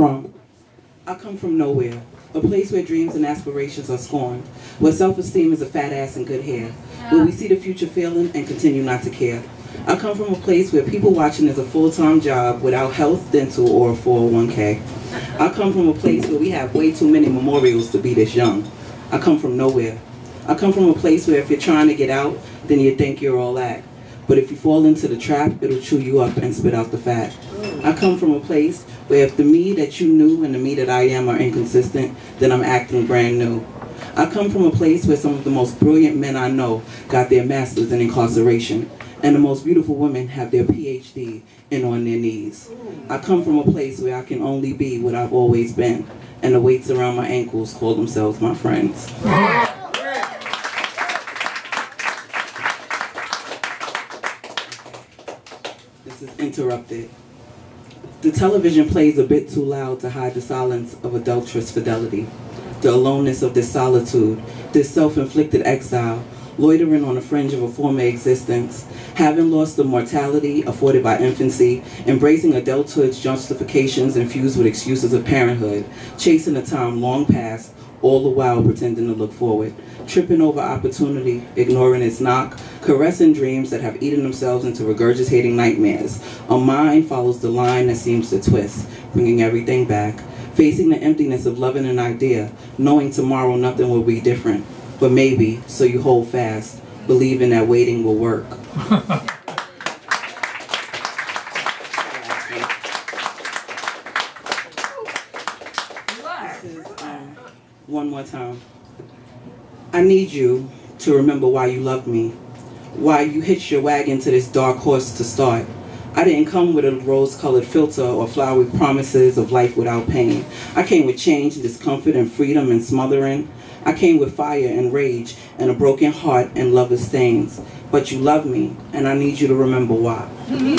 from. I come from nowhere, a place where dreams and aspirations are scorned, where self-esteem is a fat ass and good hair, where we see the future failing and continue not to care. I come from a place where people watching is a full-time job without health, dental, or a 401k. I come from a place where we have way too many memorials to be this young. I come from nowhere. I come from a place where if you're trying to get out, then you think you're all that. But if you fall into the trap, it'll chew you up and spit out the fat. I come from a place if the me that you knew and the me that I am are inconsistent, then I'm acting brand new. I come from a place where some of the most brilliant men I know got their masters in incarceration, and the most beautiful women have their PhD in on their knees. I come from a place where I can only be what I've always been, and the weights around my ankles call themselves my friends. This is interrupted. The television plays a bit too loud to hide the silence of adulterous fidelity, the aloneness of this solitude, this self-inflicted exile, loitering on the fringe of a former existence, having lost the mortality afforded by infancy, embracing adulthood's justifications infused with excuses of parenthood, chasing a time long past, all the while pretending to look forward, tripping over opportunity, ignoring its knock, caressing dreams that have eaten themselves into regurgitating nightmares. A mind follows the line that seems to twist, bringing everything back, facing the emptiness of loving an idea, knowing tomorrow nothing will be different, but maybe, so you hold fast, believing that waiting will work. Is, um, one more time. I need you to remember why you love me, why you hitched your wagon to this dark horse to start. I didn't come with a rose-colored filter or flowery promises of life without pain. I came with change, discomfort, and freedom and smothering. I came with fire and rage and a broken heart and lover's stains. But you love me, and I need you to remember why.